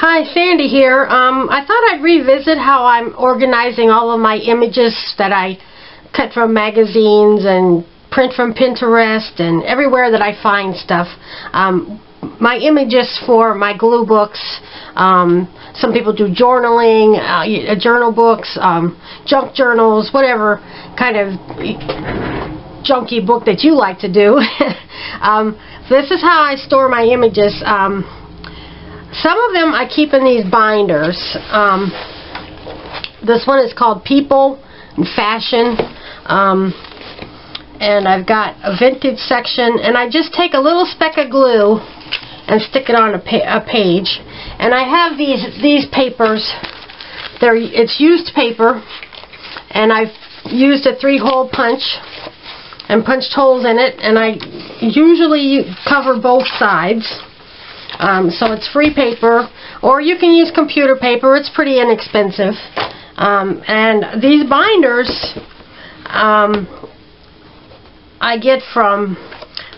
Hi, Sandy here. Um, I thought I'd revisit how I'm organizing all of my images that I cut from magazines and print from Pinterest and everywhere that I find stuff. Um, my images for my glue books. Um, some people do journaling, uh, journal books, um, junk journals, whatever kind of junky book that you like to do. um, this is how I store my images. Um, some of them I keep in these binders. Um, this one is called People and Fashion. Um, and I've got a vintage section. And I just take a little speck of glue and stick it on a, pa a page. And I have these these papers. They're, it's used paper. And I've used a three-hole punch and punched holes in it. And I usually cover both sides. Um, so it's free paper, or you can use computer paper. It's pretty inexpensive. Um, and these binders, um, I get from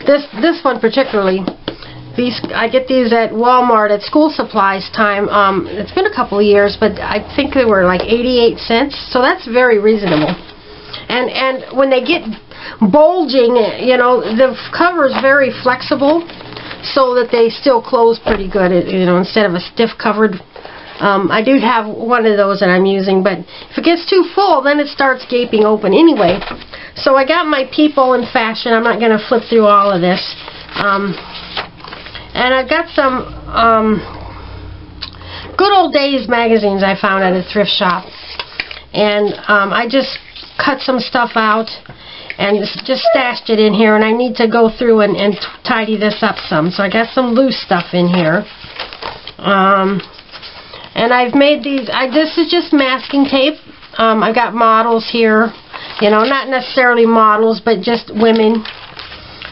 this this one particularly. These I get these at Walmart at school supplies time. Um, it's been a couple of years, but I think they were like 88 cents. So that's very reasonable. And and when they get bulging, you know, the cover is very flexible so that they still close pretty good, you know, instead of a stiff covered. Um, I do have one of those that I'm using, but if it gets too full, then it starts gaping open anyway. So I got my people in fashion. I'm not going to flip through all of this. Um, and I've got some um, good old days magazines I found at a thrift shop. And um, I just cut some stuff out and just stashed it in here and I need to go through and, and tidy this up some. So I got some loose stuff in here. Um, and I've made these I this is just masking tape. Um, I've got models here. You know not necessarily models but just women.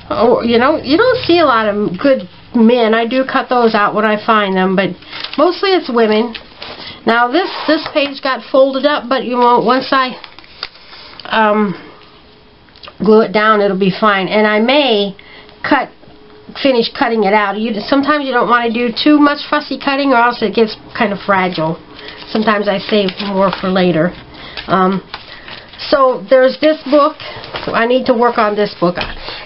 Oh you know you don't see a lot of good men. I do cut those out when I find them but mostly it's women. Now this this page got folded up but you know once I um, glue it down, it'll be fine. And I may cut, finish cutting it out. You Sometimes you don't want to do too much fussy cutting or else it gets kind of fragile. Sometimes I save more for later. Um, so there's this book. I need to work on this book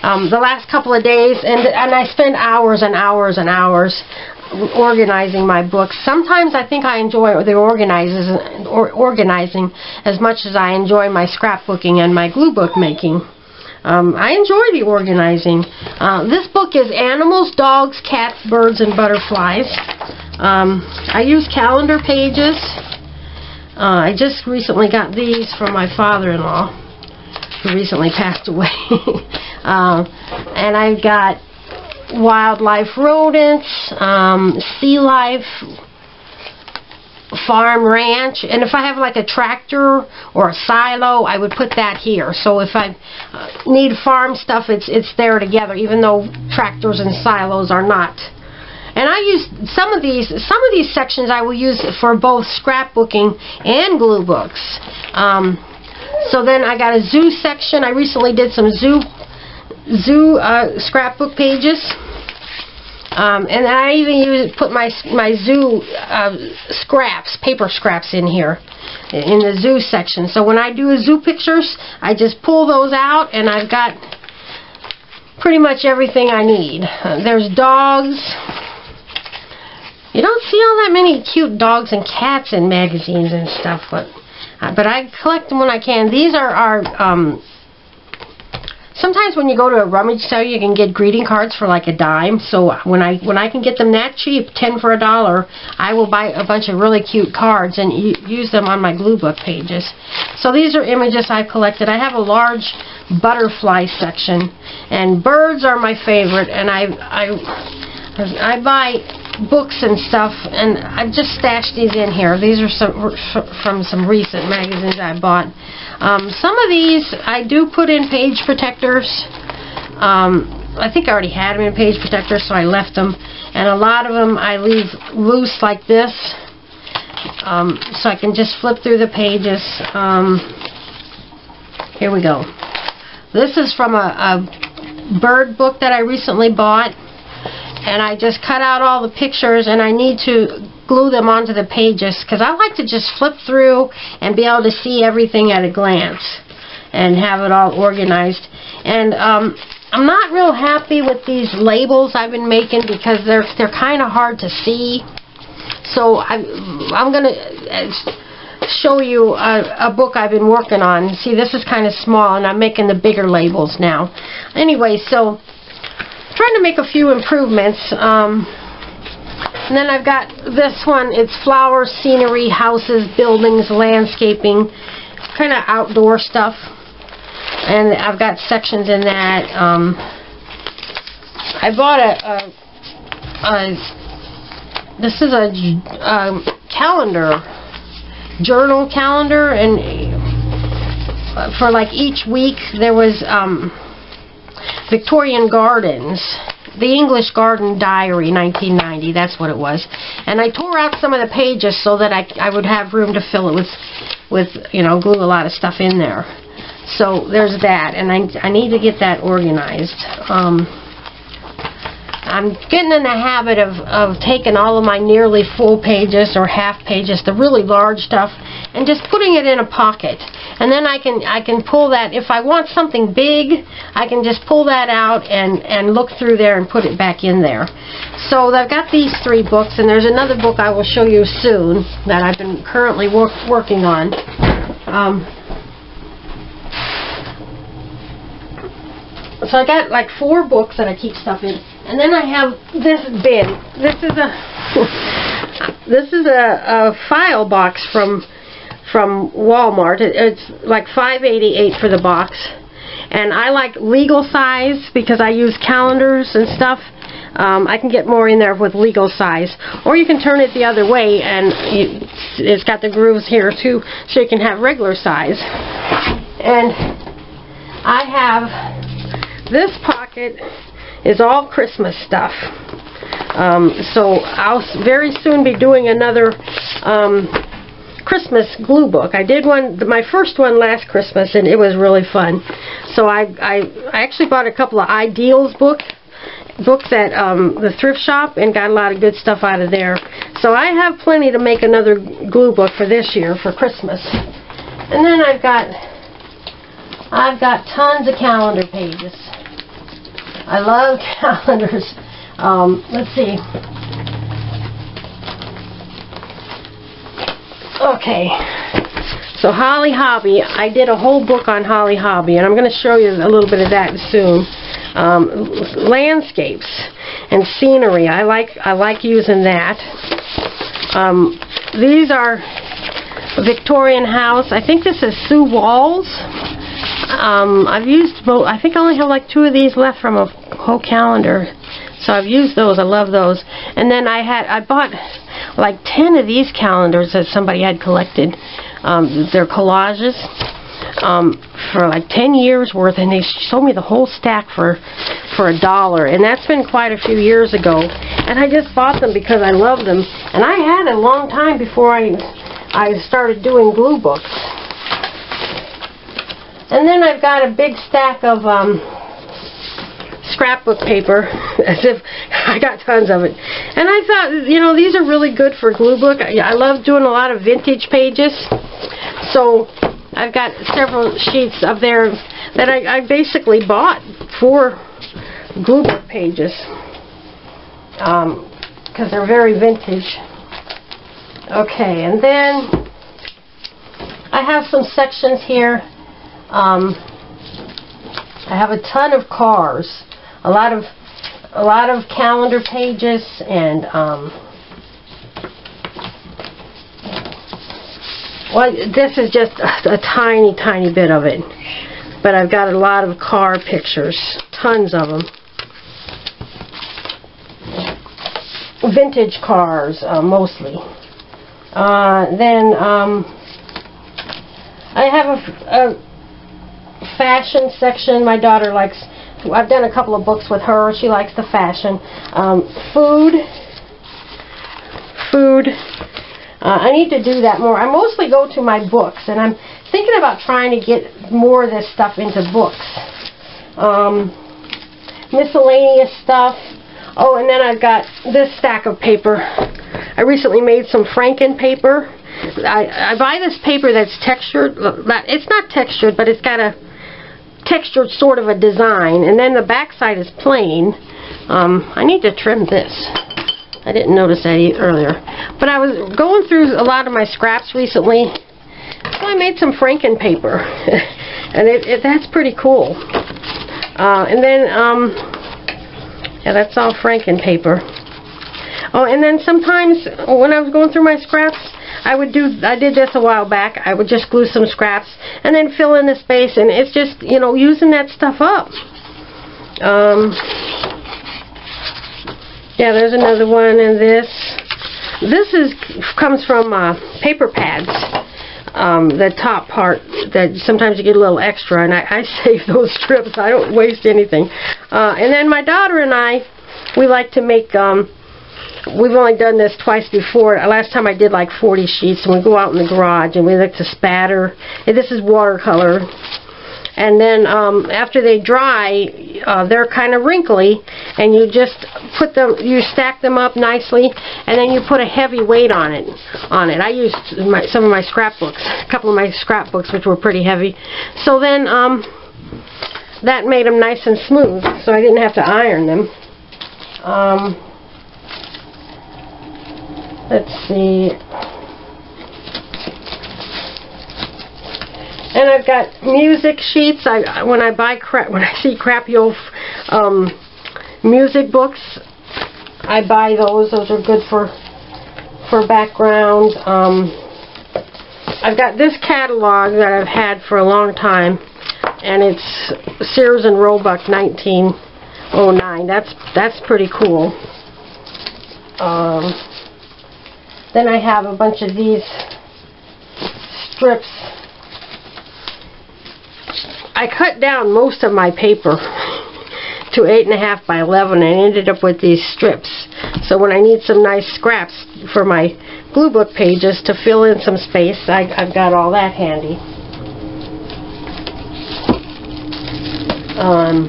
um, the last couple of days, and and I spend hours and hours and hours organizing my books. Sometimes I think I enjoy the organizes or organizing as much as I enjoy my scrapbooking and my glue book making. Um, I enjoy the organizing. Uh, this book is Animals, Dogs, Cats, Birds, and Butterflies. Um, I use calendar pages. Uh, I just recently got these from my father-in-law, who recently passed away. uh, and I've got wildlife rodents, um, sea life, farm ranch and if I have like a tractor or a silo I would put that here. So if I uh, need farm stuff it's it's there together even though tractors and silos are not. And I use some of these some of these sections I will use for both scrapbooking and glue books. Um, so then I got a zoo section. I recently did some zoo zoo uh, scrapbook pages um, and I even use put my my zoo uh, scraps, paper scraps in here in the zoo section. So when I do zoo pictures, I just pull those out and I've got pretty much everything I need. Uh, there's dogs. You don't see all that many cute dogs and cats in magazines and stuff, but uh, but I collect them when I can. These are our um, Sometimes when you go to a rummage sale, you can get greeting cards for like a dime. So uh, when I when I can get them that cheap, ten for a dollar, I will buy a bunch of really cute cards and use them on my glue book pages. So these are images I've collected. I have a large butterfly section, and birds are my favorite. And I I I buy books and stuff, and I've just stashed these in here. These are some from some recent magazines I bought. Um, some of these I do put in page protectors. Um, I think I already had them in page protectors, so I left them. And a lot of them I leave loose like this, um, so I can just flip through the pages. Um, here we go. This is from a, a bird book that I recently bought and I just cut out all the pictures and I need to glue them onto the pages because I like to just flip through and be able to see everything at a glance and have it all organized. And um, I'm not real happy with these labels I've been making because they're they're kind of hard to see. So I, I'm going to show you a, a book I've been working on. See, this is kind of small, and I'm making the bigger labels now. Anyway, so trying to make a few improvements. Um, and then I've got this one. It's flowers, scenery, houses, buildings, landscaping, kind of outdoor stuff. And I've got sections in that. Um, I bought a, a, a this is a, a calendar, journal calendar, and for like each week there was um, Victorian Gardens the English Garden Diary 1990 that's what it was. And I tore out some of the pages so that I, I would have room to fill it with with you know glue a lot of stuff in there. So there's that and I, I need to get that organized. Um, I'm getting in the habit of, of taking all of my nearly full pages or half pages, the really large stuff, and just putting it in a pocket. And then I can I can pull that, if I want something big, I can just pull that out and, and look through there and put it back in there. So I've got these three books, and there's another book I will show you soon that I've been currently work, working on. Um, so I got like four books that I keep stuff in. And then I have this bin. This is a this is a, a file box from from Walmart. It, it's like 5.88 for the box. And I like legal size because I use calendars and stuff. Um, I can get more in there with legal size. Or you can turn it the other way and you, it's got the grooves here too so you can have regular size. And I have this pocket is all Christmas stuff. Um, so I'll very soon be doing another um, Christmas glue book. I did one, my first one last Christmas, and it was really fun. So I, I, I actually bought a couple of Ideals book, books at um, the thrift shop and got a lot of good stuff out of there. So I have plenty to make another glue book for this year for Christmas. And then I've got I've got tons of calendar pages. I love calendars. Um, let's see. Okay. So Holly Hobbie, I did a whole book on Holly Hobbie, and I'm going to show you a little bit of that soon. Um, landscapes and scenery. I like I like using that. Um, these are Victorian house. I think this is Sue Walls. Um, I've used both. I think I only have like two of these left from a whole calendar. So I've used those. I love those. And then I had I bought like 10 of these calendars that somebody had collected. Um, they're collages um, for like 10 years worth, and they sold me the whole stack for for a dollar. And that's been quite a few years ago. And I just bought them because I love them. And I had a long time before I I started doing glue books. And then I've got a big stack of um, scrapbook paper, as if I got tons of it. And I thought, you know, these are really good for glue book. I, I love doing a lot of vintage pages. So I've got several sheets of there that I, I basically bought for glue book pages. Because um, they're very vintage. Okay, and then I have some sections here um, I have a ton of cars, a lot of a lot of calendar pages, and um, well, this is just a, a tiny, tiny bit of it. But I've got a lot of car pictures, tons of them. Vintage cars, uh, mostly. Uh, then um, I have a, a fashion section. My daughter likes, I've done a couple of books with her. She likes the fashion. Um, food. Food. Uh, I need to do that more. I mostly go to my books, and I'm thinking about trying to get more of this stuff into books. Um, miscellaneous stuff. Oh, and then I've got this stack of paper. I recently made some Franken paper. I, I buy this paper that's textured. It's not textured, but it's got a textured sort of a design. And then the back side is plain. Um, I need to trim this. I didn't notice that earlier. But I was going through a lot of my scraps recently. So I made some Franken paper. and it, it, that's pretty cool. Uh, and then, um, yeah, that's all Franken paper. Oh, and then sometimes when I was going through my scraps, I would do, I did this a while back, I would just glue some scraps and then fill in the space and it's just, you know, using that stuff up. Um, yeah, there's another one in this. This is comes from uh, paper pads. Um, the top part that sometimes you get a little extra and I, I save those strips. I don't waste anything. Uh, and then my daughter and I, we like to make um, we've only done this twice before. Last time I did like 40 sheets, and we go out in the garage and we like to spatter. And this is watercolor. And then um, after they dry, uh, they're kind of wrinkly, and you just put them, you stack them up nicely, and then you put a heavy weight on it. On it, I used my, some of my scrapbooks, a couple of my scrapbooks, which were pretty heavy. So then um, that made them nice and smooth, so I didn't have to iron them. Um, let's see. And I've got music sheets. I when I buy crap when I see crappy old um, music books, I buy those. Those are good for for background. Um, I've got this catalog that I've had for a long time, and it's Sears and Roebuck 1909. That's that's pretty cool. Um, then I have a bunch of these strips. I cut down most of my paper to 8.5 by 11 and ended up with these strips. So when I need some nice scraps for my glue book pages to fill in some space, I, I've got all that handy. Um,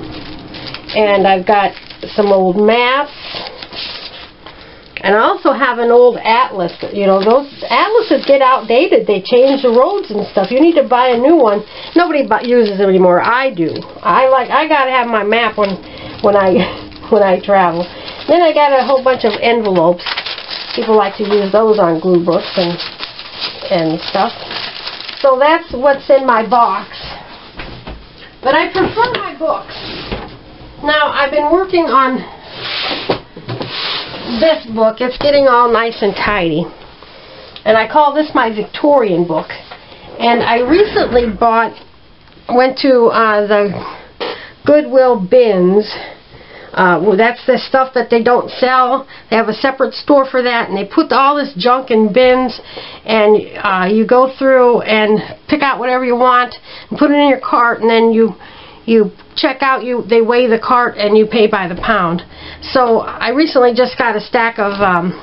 and I've got some old maps and I also have an old atlas. You know, those atlases get outdated. They change the roads and stuff. You need to buy a new one. Nobody uses them anymore. I do. I like. I gotta have my map when when I when I travel. Then I got a whole bunch of envelopes. People like to use those on glue books and and stuff. So that's what's in my box. But I prefer my books. Now I've been working on this book. It's getting all nice and tidy. And I call this my Victorian book. And I recently bought, went to uh, the Goodwill bins. Uh, well, that's the stuff that they don't sell. They have a separate store for that, and they put all this junk in bins, and uh, you go through and pick out whatever you want, and put it in your cart, and then you you check out, you they weigh the cart and you pay by the pound. So I recently just got a stack of, um,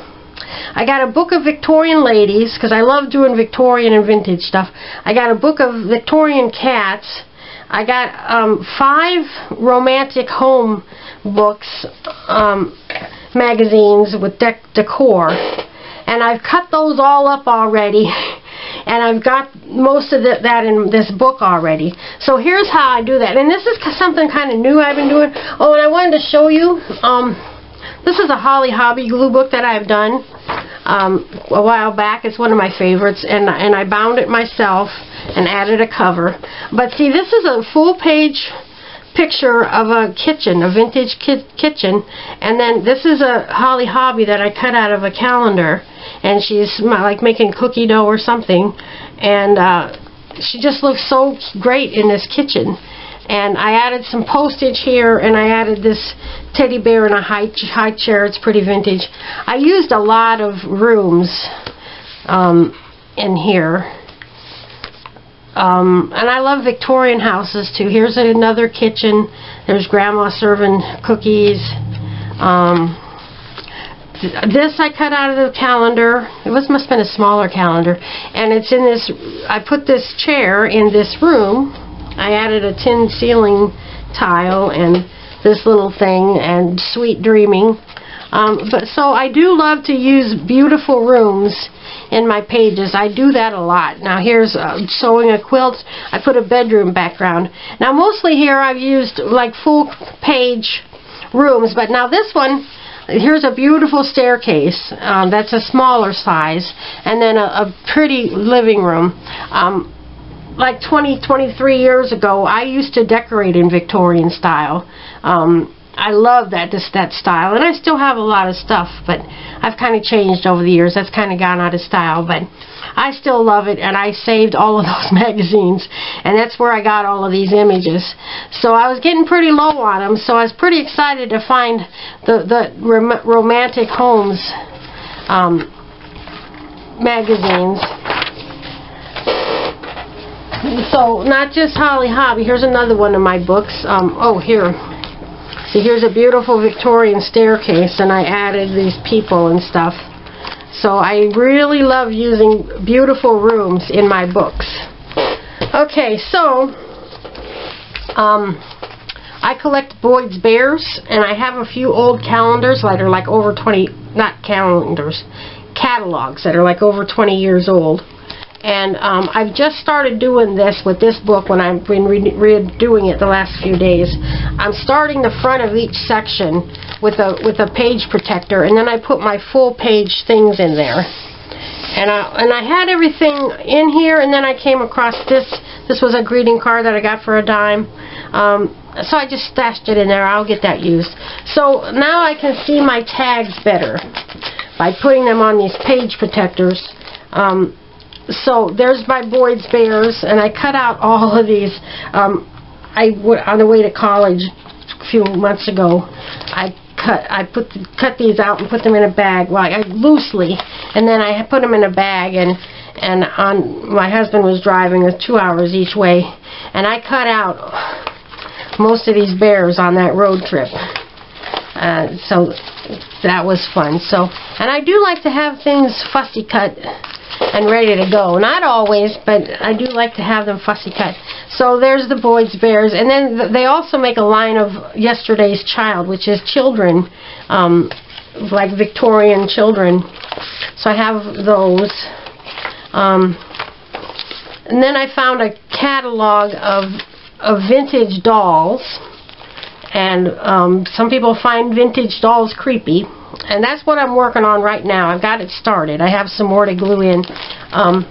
I got a book of Victorian ladies, because I love doing Victorian and vintage stuff. I got a book of Victorian cats. I got um, five romantic home books, um, magazines with dec decor. And I've cut those all up already. and I've got most of the, that in this book already. So here's how I do that. And this is something kind of new I've been doing. Oh, and I wanted to show you, um, this is a Holly Hobbie glue book that I've done um, a while back. It's one of my favorites, and, and I bound it myself and added a cover. But see, this is a full page picture of a kitchen, a vintage ki kitchen, and then this is a Holly Hobbie that I cut out of a calendar and she's like making cookie dough or something and uh, she just looks so great in this kitchen. And I added some postage here and I added this teddy bear in a high, high chair. It's pretty vintage. I used a lot of rooms um, in here um, and I love Victorian houses too here's another kitchen there's grandma serving cookies um, this I cut out of the calendar. It was must have been a smaller calendar. And it's in this, I put this chair in this room. I added a tin ceiling tile and this little thing and sweet dreaming. Um, but so I do love to use beautiful rooms in my pages. I do that a lot. Now here's uh, sewing a quilt. I put a bedroom background. Now mostly here I've used like full page rooms, but now this one, here's a beautiful staircase. Um, that's a smaller size, and then a, a pretty living room. Um, like 20, 23 years ago, I used to decorate in Victorian style. Um, I love that this, that style, and I still have a lot of stuff, but I've kind of changed over the years. That's kind of gone out of style, but I still love it, and I saved all of those magazines, and that's where I got all of these images. So I was getting pretty low on them, so I was pretty excited to find the, the rom Romantic Homes um, magazines. So, not just Holly Hobbie. Here's another one of my books. Um, oh, here. See, here's a beautiful Victorian staircase, and I added these people and stuff. So I really love using beautiful rooms in my books. Okay, so um, I collect Boyd's Bears, and I have a few old calendars that are like over 20, not calendars, catalogs that are like over 20 years old. And um, I've just started doing this with this book when I've been redoing it the last few days. I'm starting the front of each section with a with a page protector, and then I put my full page things in there. And I and I had everything in here, and then I came across this. This was a greeting card that I got for a dime. Um, so I just stashed it in there. I'll get that used. So now I can see my tags better by putting them on these page protectors. Um, so there's my Boyd's Bears, and I cut out all of these. Um, I on the way to college a few months ago, I cut I put cut these out and put them in a bag, well, I, loosely, and then I put them in a bag and and on my husband was driving with two hours each way, and I cut out most of these bears on that road trip. Uh, so that was fun. So, and I do like to have things fussy cut and ready to go. Not always, but I do like to have them fussy cut. So there's the Boyd's Bears. And then they also make a line of Yesterday's Child, which is children, um, like Victorian children. So I have those. Um, and then I found a catalog of, of vintage dolls. And um, some people find vintage dolls creepy and that's what I'm working on right now. I've got it started. I have some more to glue in. Um,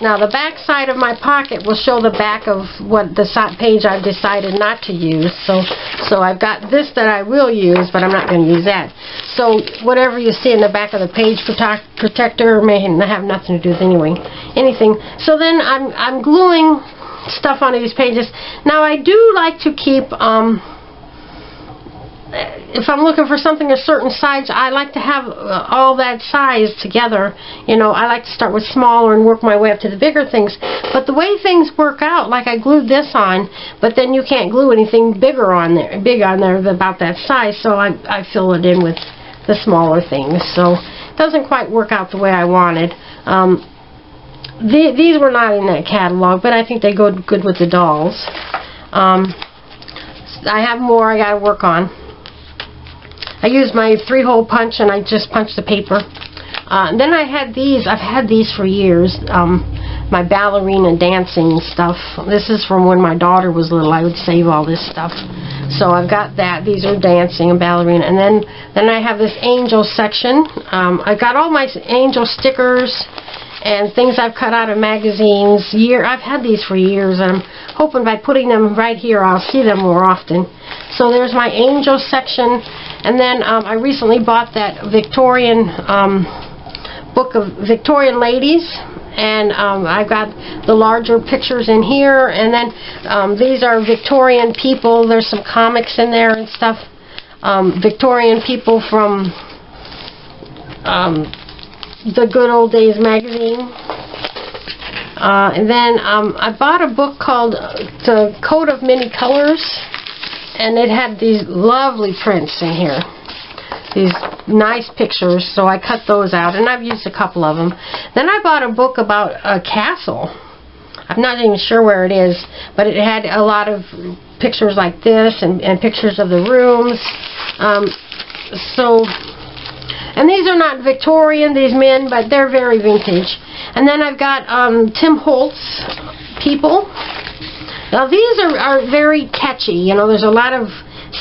now the back side of my pocket will show the back of what the page I've decided not to use. So, so I've got this that I will use, but I'm not going to use that. So whatever you see in the back of the page protect protector may have nothing to do with anyway, anything. So then I'm I'm gluing stuff onto these pages. Now I do like to keep. Um, if I'm looking for something a certain size, I like to have uh, all that size together. You know, I like to start with smaller and work my way up to the bigger things. But the way things work out, like I glued this on, but then you can't glue anything bigger on there, big on there about that size, so I, I fill it in with the smaller things. So it doesn't quite work out the way I wanted. Um, the, these were not in that catalog, but I think they go good with the dolls. Um, I have more I got to work on. I used my three-hole punch and I just punched the paper. Uh, then I had these. I've had these for years. Um, my ballerina dancing stuff. This is from when my daughter was little. I would save all this stuff. So I've got that. These are dancing and ballerina. And then, then I have this angel section. Um, I've got all my angel stickers and things I've cut out of magazines. Year I've had these for years, and I'm hoping by putting them right here, I'll see them more often. So there's my angel section. And then um, I recently bought that Victorian um, book of Victorian ladies and um, I've got the larger pictures in here and then um, these are Victorian people there's some comics in there and stuff um, Victorian people from um, the Good Old Days magazine. Uh, and then um, I bought a book called The Coat of Many Colors and it had these lovely prints in here. These nice pictures so I cut those out and I've used a couple of them then I bought a book about a castle. I'm not even sure where it is but it had a lot of pictures like this and, and pictures of the rooms. Um, so, and these are not Victorian, these men, but they're very vintage. And then I've got um, Tim Holtz people. Now these are, are very catchy. You know, there's a lot of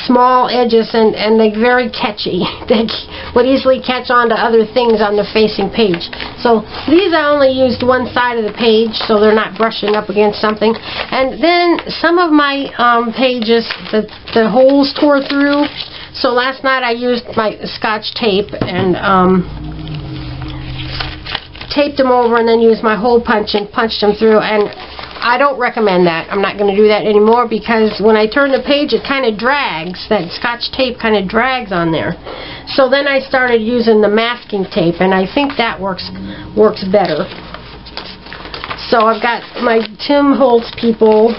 small edges and, and they're very catchy. They would easily catch on to other things on the facing page. So these I only used one side of the page so they're not brushing up against something. And then some of my um, pages, the, the holes tore through. So last night I used my scotch tape and um, taped them over and then used my hole punch and punched them through and I don't recommend that. I'm not going to do that anymore because when I turn the page it kind of drags. That scotch tape kind of drags on there. So then I started using the masking tape and I think that works works better. So I've got my Tim Holtz people.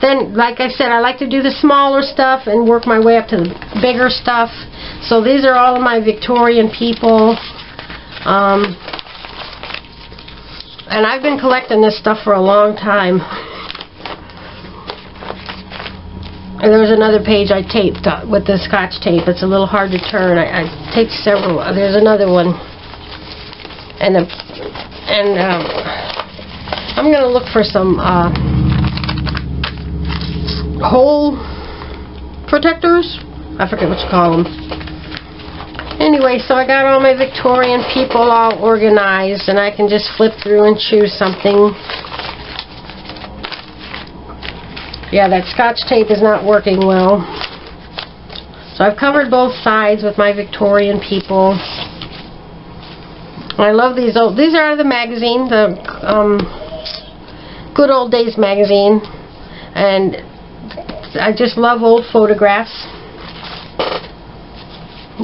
Then, like I said, I like to do the smaller stuff and work my way up to the bigger stuff. So these are all of my Victorian people. Um, and I've been collecting this stuff for a long time. And there was another page I taped uh, with the scotch tape. It's a little hard to turn. I, I taped several. Uh, there's another one. And the, and um, I'm going to look for some uh, hole protectors. I forget what you call them. Anyway, so I got all my Victorian people all organized and I can just flip through and choose something. Yeah, that scotch tape is not working well. So I've covered both sides with my Victorian people. I love these old, these are out of the magazine, the um, Good Old Days magazine. And I just love old photographs.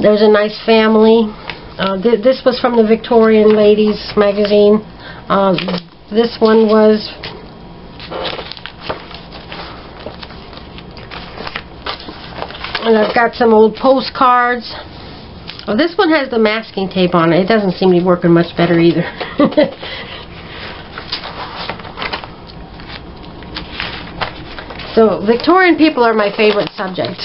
There's a nice family. Uh, th this was from the Victorian Ladies magazine. Uh, this one was and I've got some old postcards. Oh, this one has the masking tape on it. It doesn't seem to be working much better either. so Victorian people are my favorite subject.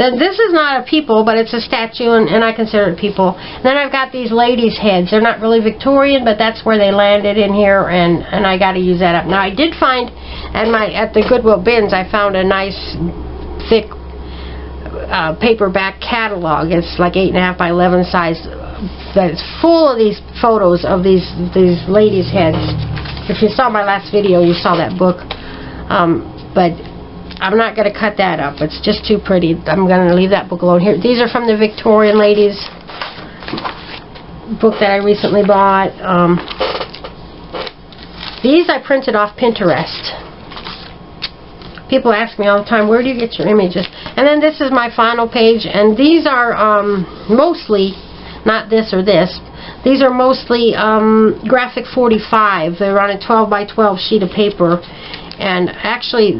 Then this is not a people, but it's a statue, and, and I consider it people. Then I've got these ladies' heads. They're not really Victorian, but that's where they landed in here, and, and I got to use that up. Now, I did find at my at the Goodwill bins, I found a nice, thick uh, paperback catalog. It's like 8.5 by 11 size. That's full of these photos of these these ladies' heads. If you saw my last video, you saw that book. Um, but I'm not going to cut that up. It's just too pretty. I'm going to leave that book alone here. These are from the Victorian Ladies book that I recently bought. Um, these I printed off Pinterest. People ask me all the time, where do you get your images? And then this is my final page, and these are um, mostly, not this or this, these are mostly um, Graphic 45. They're on a 12 by 12 sheet of paper. And actually,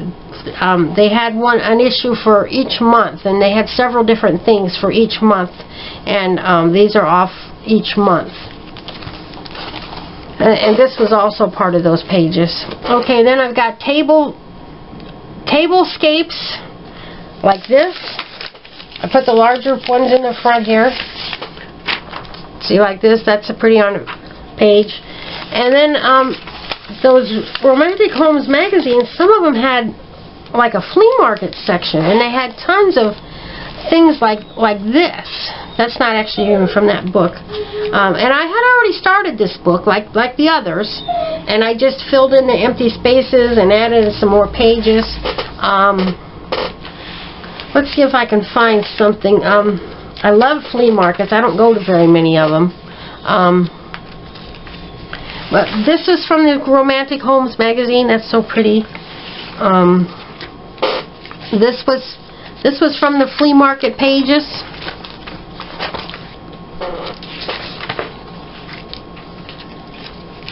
um, they had one an issue for each month, and they had several different things for each month, and um, these are off each month. And, and this was also part of those pages. Okay, then I've got table tablescapes like this. I put the larger ones in the front here. See, like this, that's a pretty on page. And then um, those Romantic Homes magazines, some of them had like a flea market section, and they had tons of things like like this. That's not actually even from that book. Um, and I had already started this book, like like the others, and I just filled in the empty spaces and added some more pages. Um, let's see if I can find something. Um, I love flea markets. I don't go to very many of them. Um, but this is from the Romantic Homes magazine. That's so pretty. Um, this was this was from the flea market pages.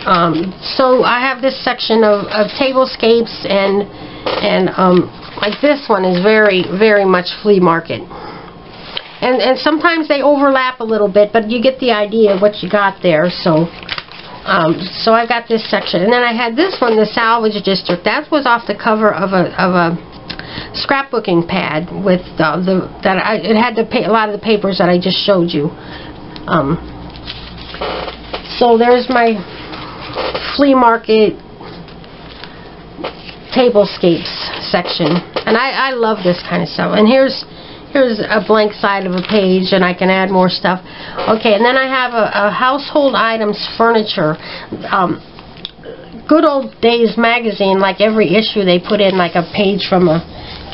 Um, so I have this section of, of tablescapes and and um, like this one is very very much flea market. And and sometimes they overlap a little bit, but you get the idea of what you got there. So um, so I got this section, and then I had this one, the salvage district. That was off the cover of a of a scrapbooking pad with uh, the that I it had the a lot of the papers that I just showed you. Um, so there's my flea market tablescapes section, and I I love this kind of stuff. And here's here's a blank side of a page and I can add more stuff. Okay, and then I have a, a household items furniture. Um, Good Old Days magazine, like every issue they put in like a page from a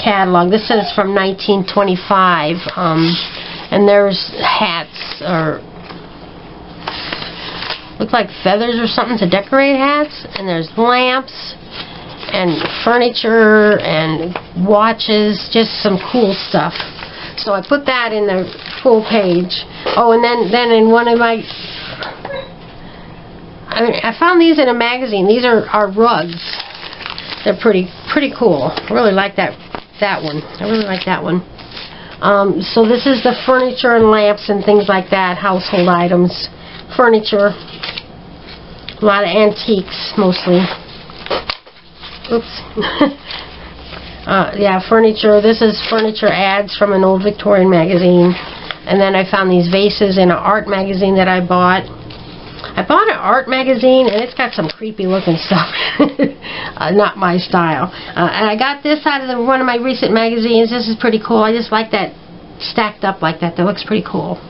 catalog. This is from 1925. Um, and there's hats or look like feathers or something to decorate hats. And there's lamps and furniture and watches, just some cool stuff. So I put that in the full page. Oh, and then then in one of my I mean, I found these in a magazine. These are are rugs. They're pretty pretty cool. I really like that that one. I really like that one. Um, so this is the furniture and lamps and things like that, household items, furniture. A lot of antiques mostly. Oops. uh, yeah, furniture. This is furniture ads from an old Victorian magazine. And then I found these vases in an art magazine that I bought. I bought an art magazine and it's got some creepy looking stuff. uh, not my style. Uh, and I got this out of the, one of my recent magazines. This is pretty cool. I just like that stacked up like that. That looks pretty cool.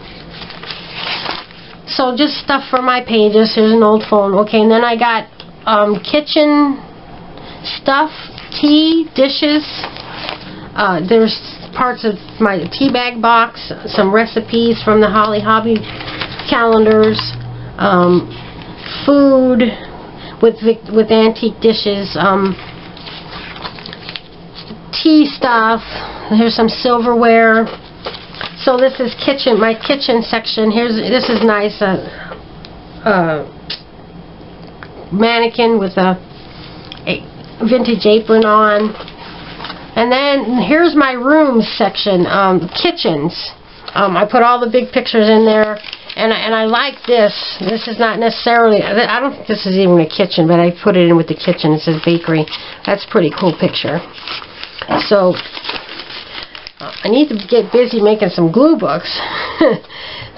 So just stuff for my pages. Here's an old phone. Okay, and then I got um, kitchen stuff, tea, dishes. Uh, there's parts of my tea bag box, some recipes from the Holly Hobbie calendars um, food with with antique dishes, um, tea stuff. Here's some silverware. So this is kitchen, my kitchen section. Here's this is nice. Uh, uh, mannequin with a, a vintage apron on. And then here's my rooms section, um, kitchens. Um, I put all the big pictures in there. And I, and I like this. This is not necessarily, I don't think this is even a kitchen, but I put it in with the kitchen. It says bakery. That's pretty cool picture. So, uh, I need to get busy making some glue books.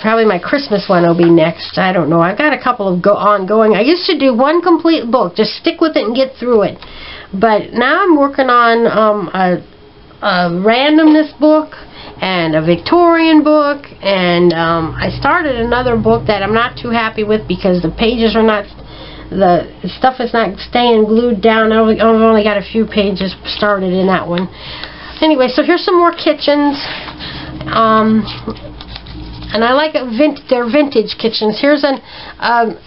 Probably my Christmas one will be next. I don't know. I've got a couple of go ongoing. I used to do one complete book. Just stick with it and get through it. But now I'm working on um, a, a randomness book and a Victorian book and um, I started another book that I'm not too happy with because the pages are not the stuff is not staying glued down I've only got a few pages started in that one anyway so here's some more kitchens um, and I like vin their vintage kitchens here's an um,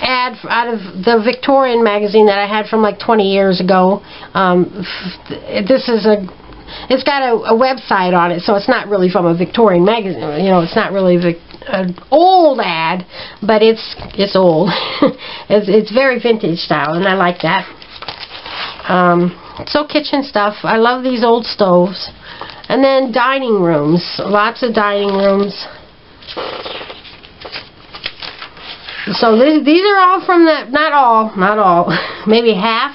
ad out of the Victorian magazine that I had from like 20 years ago um, this is a it's got a, a website on it, so it's not really from a Victorian magazine. You know, it's not really an old ad, but it's it's old. it's it's very vintage style, and I like that. Um, so kitchen stuff. I love these old stoves. And then dining rooms. Lots of dining rooms. So these, these are all from the, not all, not all, maybe half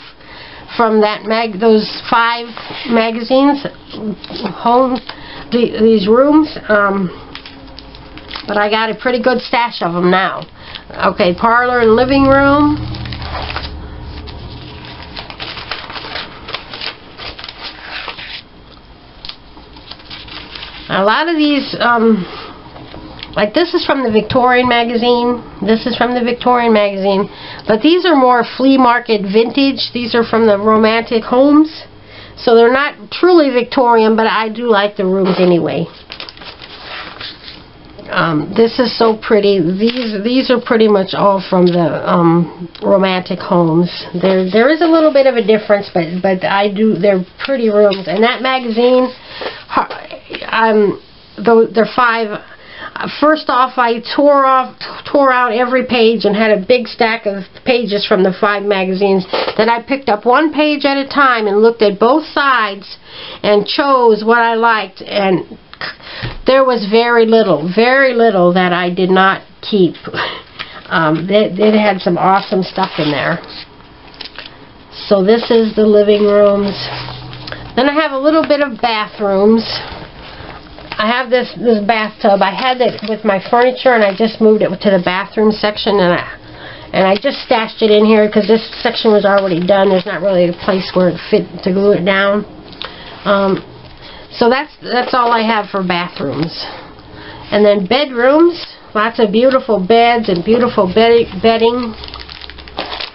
from that mag those five magazines home the, these rooms um, but I got a pretty good stash of them now. Okay parlor and living room. A lot of these um, like this is from the Victorian magazine. This is from the Victorian magazine. But these are more flea market vintage. These are from the Romantic Homes. So they're not truly Victorian, but I do like the rooms anyway. Um, this is so pretty. These these are pretty much all from the um, romantic homes. There there is a little bit of a difference, but but I do they're pretty rooms. And that magazine, um, though they're five first off, I tore off, tore out every page and had a big stack of pages from the five magazines. Then I picked up one page at a time and looked at both sides and chose what I liked. And there was very little, very little that I did not keep. Um, it, it had some awesome stuff in there. So this is the living rooms. Then I have a little bit of bathrooms. I have this this bathtub. I had it with my furniture, and I just moved it to the bathroom section, and I and I just stashed it in here because this section was already done. There's not really a place where it fit to glue it down. Um, so that's that's all I have for bathrooms. And then bedrooms, lots of beautiful beds and beautiful bed bedding.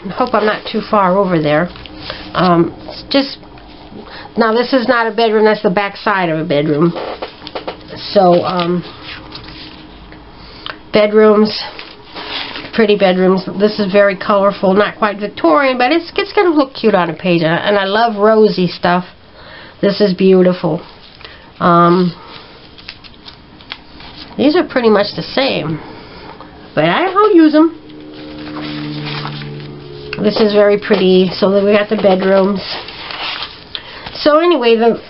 I hope I'm not too far over there. Um, just now this is not a bedroom, that's the back side of a bedroom. So, um, bedrooms, pretty bedrooms. This is very colorful, not quite Victorian, but it's, it's going to look cute on a page. And I love rosy stuff. This is beautiful. Um, these are pretty much the same, but I'll use them. This is very pretty. So then we got the bedrooms. So anyway, the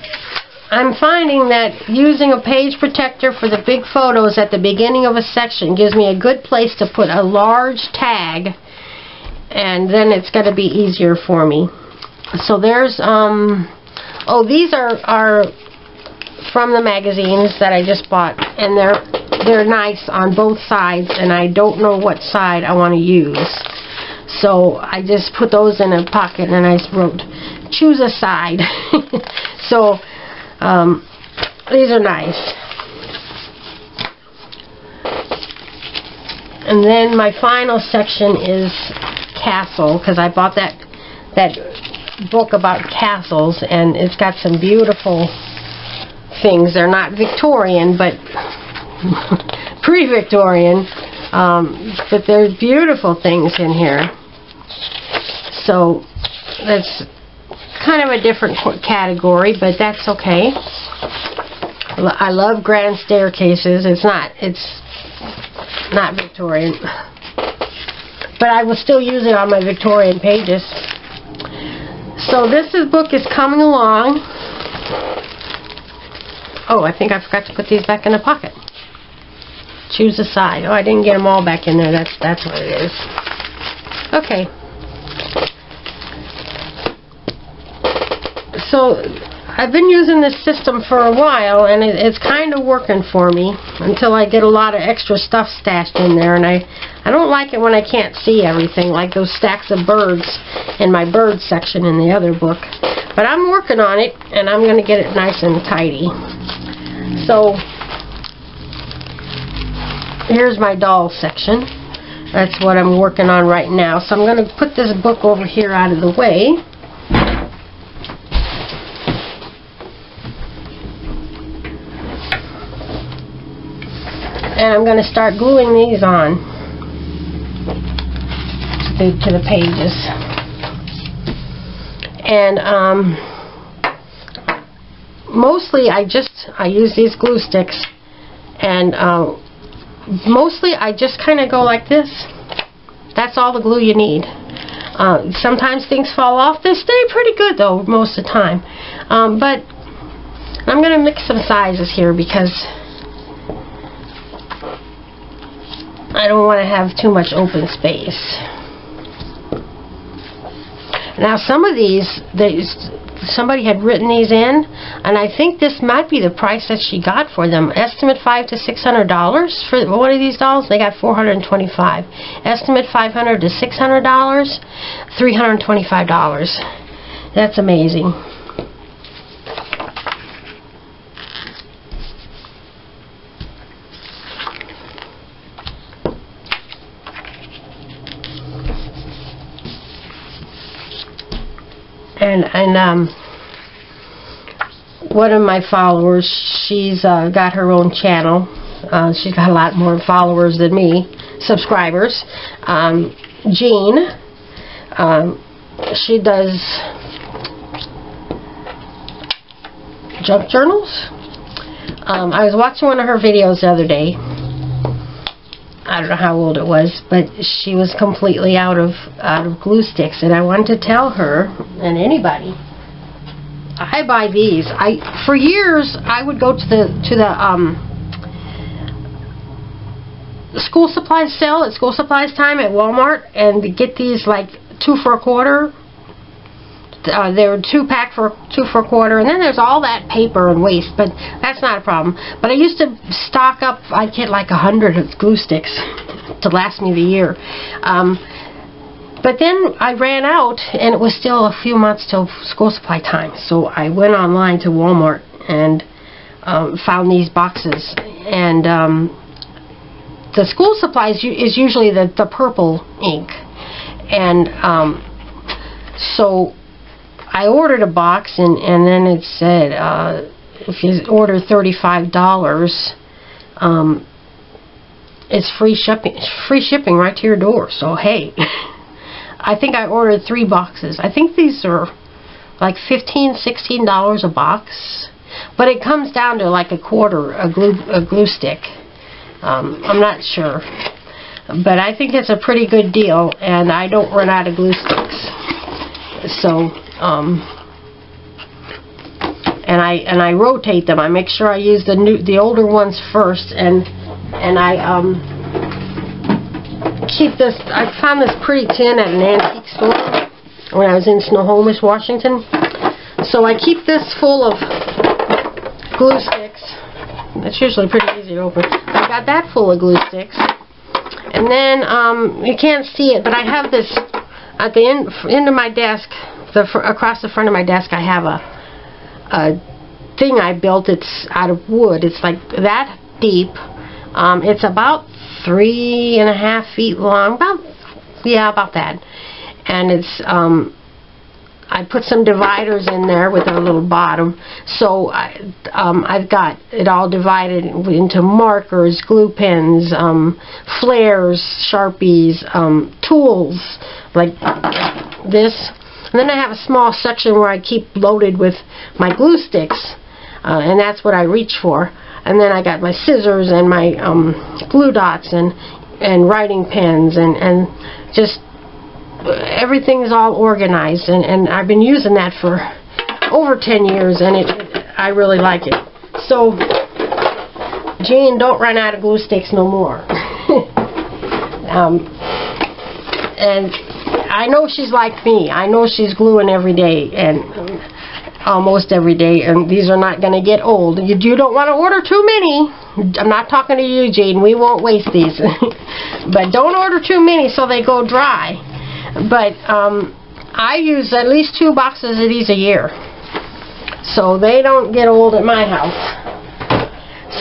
I'm finding that using a page protector for the big photos at the beginning of a section gives me a good place to put a large tag and then it's going to be easier for me. So there's, um, oh these are, are from the magazines that I just bought and they're, they're nice on both sides and I don't know what side I want to use. So I just put those in a pocket and I wrote, choose a side. so um, these are nice. And then my final section is castle because I bought that that book about castles and it's got some beautiful things. They're not Victorian but pre-Victorian um, but there's beautiful things in here. So that's kind of a different category, but that's okay. I love grand staircases. It's not, it's not Victorian. But I will still use it on my Victorian pages. So this is, book is coming along. Oh, I think I forgot to put these back in the pocket. Choose a side. Oh, I didn't get them all back in there. That's that's what it is. Okay. So I've been using this system for a while and it, it's kind of working for me until I get a lot of extra stuff stashed in there and I I don't like it when I can't see everything like those stacks of birds in my bird section in the other book. But I'm working on it and I'm going to get it nice and tidy. So here's my doll section. That's what I'm working on right now. So I'm going to put this book over here out of the way and I'm going to start gluing these on to the, pages. And um, mostly I just, I use these glue sticks and uh, mostly I just kind of go like this. That's all the glue you need. Uh, sometimes things fall off. They stay pretty good though most of the time. Um, but I'm going to mix some sizes here because I don't want to have too much open space. Now some of these, they, somebody had written these in, and I think this might be the price that she got for them. Estimate five to six hundred dollars for one of these dolls. They got four hundred and twenty-five. Estimate five hundred to six hundred dollars, three hundred and twenty-five dollars. That's amazing. And and um one of my followers she's uh, got her own channel. Uh, she's got a lot more followers than me subscribers. Um, Jean um, she does junk journals. Um, I was watching one of her videos the other day I don't know how old it was, but she was completely out of out of glue sticks, and I wanted to tell her and anybody. I buy these. I for years I would go to the to the um school supplies sale at school supplies time at Walmart and get these like two for a quarter uh, they were two pack for two for a quarter, and then there's all that paper and waste, but that's not a problem. But I used to stock up. I'd get like a hundred of glue sticks to last me the year. Um, but then I ran out, and it was still a few months till school supply time. So I went online to Walmart and um, found these boxes, and um, the school supplies is usually the the purple ink, and um, so I ordered a box, and and then it said uh, if you order thirty five dollars. Um, it's free shipping free shipping right to your door. So hey I think I ordered three boxes. I think these are like 15 16 dollars a box but it comes down to like a quarter a glue a glue stick. Um, I'm not sure but I think it's a pretty good deal and I don't run out of glue sticks. So um, and I and I rotate them I make sure I use the new the older ones first and and I um, keep this, I found this pretty tin at an antique store when I was in Snohomish, Washington. So I keep this full of glue sticks. that's usually pretty easy to open. I got that full of glue sticks. And then, um, you can't see it, but I have this, at the end, end of my desk, the across the front of my desk, I have a, a thing I built. It's out of wood. It's like that deep um, it's about three and a half feet long, about, yeah, about that. And it's, um, I put some dividers in there with a little bottom. So I, um, I've got it all divided into markers, glue pens, um, Flairs, sharpies, um, tools like this. And then I have a small section where I keep loaded with my glue sticks. Uh, and that's what I reach for. And then I got my scissors and my um, glue dots and and writing pens and and just everything is all organized. And and I've been using that for over 10 years and it, it I really like it. So Jane don't run out of glue sticks no more. Um, and I know she's like me I know she's gluing every day and almost every day, and these are not going to get old. You, you don't want to order too many. I'm not talking to you, Jane. We won't waste these. but don't order too many so they go dry. But um, I use at least two boxes of these a year. So they don't get old at my house.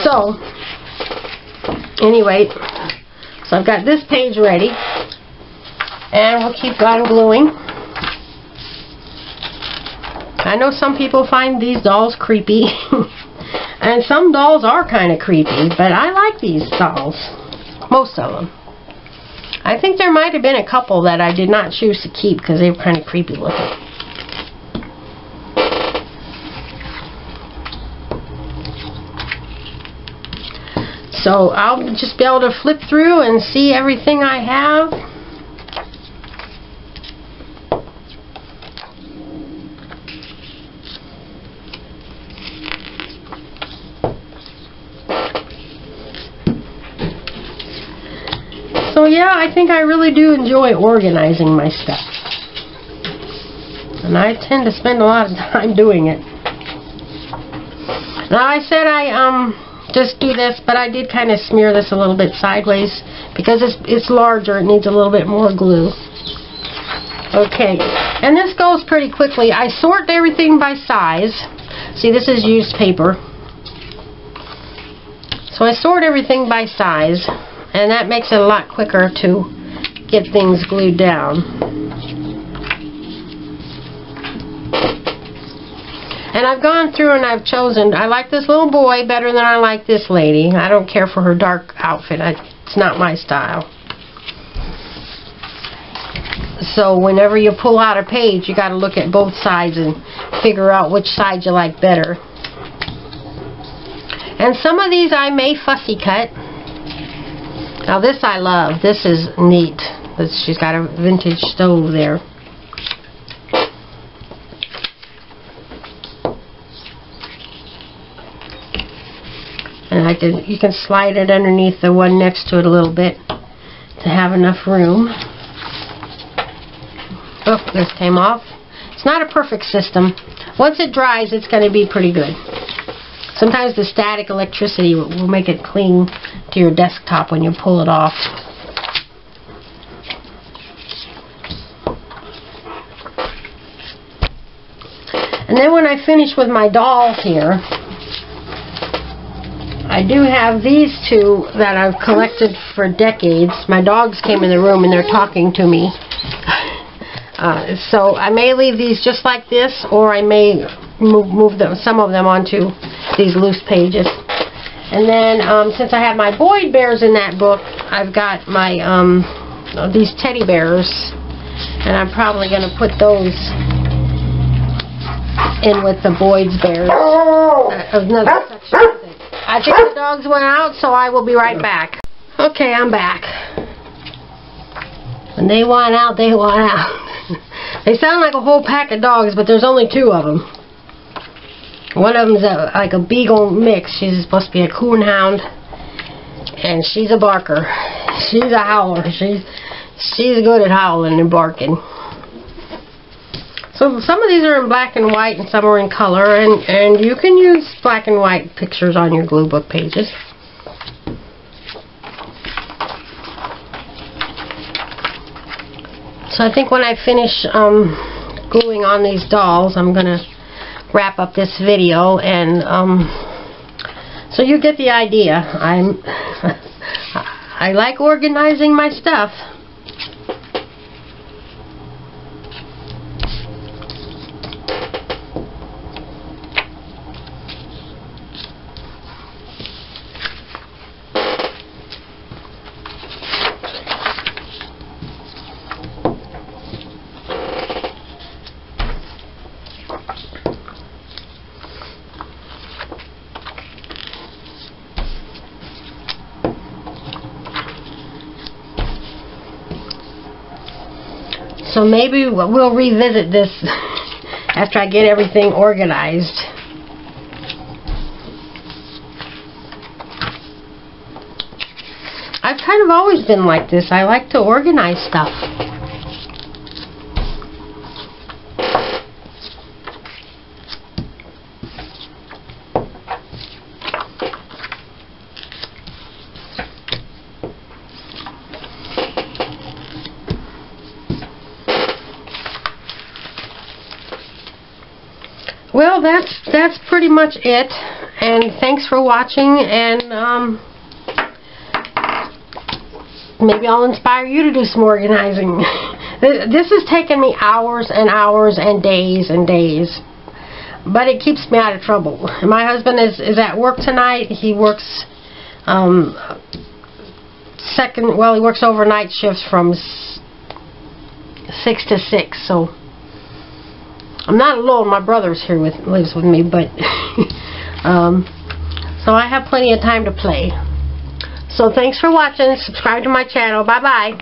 So, anyway, so I've got this page ready. And we'll keep on gluing. I know some people find these dolls creepy. and some dolls are kind of creepy, but I like these dolls. Most of them. I think there might have been a couple that I did not choose to keep because they were kind of creepy looking. So I'll just be able to flip through and see everything I have. So yeah, I think I really do enjoy organizing my stuff. And I tend to spend a lot of time doing it. Now I said I um just do this, but I did kind of smear this a little bit sideways because it's it's larger. It needs a little bit more glue. Okay, and this goes pretty quickly. I sort everything by size. See, this is used paper. So I sort everything by size and that makes it a lot quicker to get things glued down. And I've gone through and I've chosen, I like this little boy better than I like this lady. I don't care for her dark outfit. I, it's not my style. So whenever you pull out a page, you got to look at both sides and figure out which side you like better. And some of these I may fussy cut. Now this I love. This is neat. She's got a vintage stove there. And I can you can slide it underneath the one next to it a little bit to have enough room. Oh, this came off. It's not a perfect system. Once it dries, it's going to be pretty good. Sometimes the static electricity will, make it cling to your desktop when you pull it off. And then when I finish with my dolls here, I do have these two that I've collected for decades. My dogs came in the room and they're talking to me. Uh, so I may leave these just like this, or I may move, move them, some of them onto these loose pages. And then, um, since I have my Boyd bears in that book, I've got my um, these teddy bears, and I'm probably going to put those in with the Boyd's bears. Uh, another section. I think the dogs went out, so I will be right back. Okay, I'm back. When they want out, they want out. They sound like a whole pack of dogs, but there's only two of them. One of them's a, like a beagle mix. She's supposed to be a coonhound, and she's a barker. She's a howler. She's she's good at howling and barking. So some of these are in black and white, and some are in color, and and you can use black and white pictures on your glue book pages. So I think when I finish um, gluing on these dolls, I'm going to wrap up this video and um, so you get the idea. I'm I like organizing my stuff. So maybe we'll revisit this after I get everything organized. I've kind of always been like this. I like to organize stuff. Well, that's that's pretty much it. And thanks for watching. And um, maybe I'll inspire you to do some organizing. this has taken me hours and hours and days and days. But it keeps me out of trouble. My husband is, is at work tonight. He works um, second, well, he works overnight shifts from 6 to 6. So I'm not alone. My brother's here with lives with me, but um, so I have plenty of time to play. So thanks for watching. Subscribe to my channel. Bye bye.